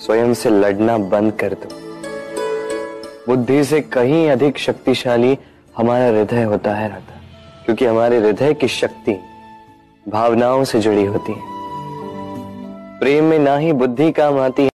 स्वयं से लड़ना बंद कर दो। बुद्धि से कहीं अधिक शक्तिशाली हमारा हृदय होता है राधा, क्योंकि हमारे हृदय की शक्ति भावनाओं से जुड़ी होती है। प्रेम में ना ही बुद्धि काम आती